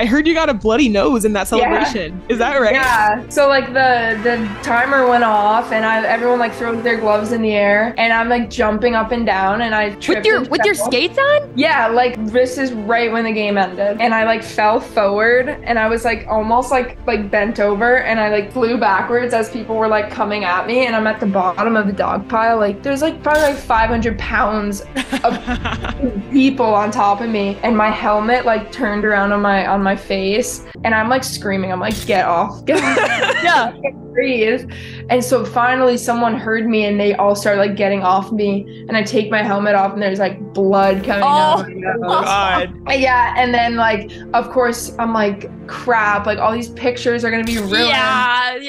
I heard you got a bloody nose in that celebration. Is that right? Yeah. So like the the timer went off, and I everyone like throws their gloves in the air, and I'm like jumping up and down, and I With your and with your skates on? Yeah, like this is right when the game ended, and I like fell forward, and I was like almost like like bent over, and I like flew backwards as people were like coming at me, and I'm at the bottom of the dog pile. Like there's like probably like 500 pounds of people on top of me, and my helmet like turned around on my on my face, and I'm like screaming. I'm like, get off, get off. Yeah. Breathe. And so finally someone heard me and they all started like getting off me and I take my helmet off and there's like blood coming oh, out. of. God. Yeah, and then like of course I'm like crap, like all these pictures are gonna be ruined. Yeah.